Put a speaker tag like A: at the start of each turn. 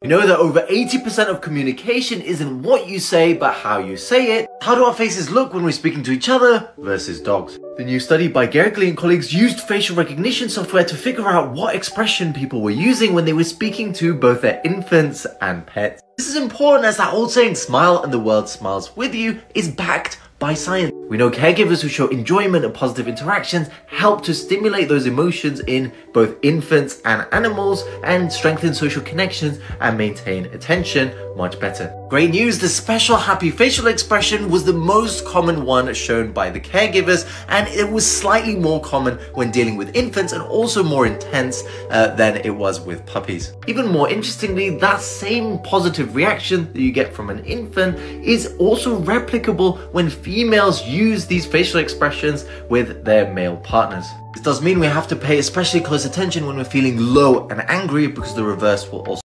A: You know that over 80% of communication isn't what you say, but how you say it. How do our faces look when we're speaking to each other versus dogs? The new study by Garrett and colleagues used facial recognition software to figure out what expression people were using when they were speaking to both their infants and pets. This is important as that old saying, smile and the world smiles with you, is backed by science. We know caregivers who show enjoyment and positive interactions help to stimulate those emotions in both infants and animals and strengthen social connections and maintain attention much better. Great news, the special happy facial expression was the most common one shown by the caregivers and it was slightly more common when dealing with infants and also more intense uh, than it was with puppies. Even more interestingly, that same positive reaction that you get from an infant is also replicable when females use these facial expressions with their male partners. This does mean we have to pay especially close attention when we're feeling low and angry because the reverse will also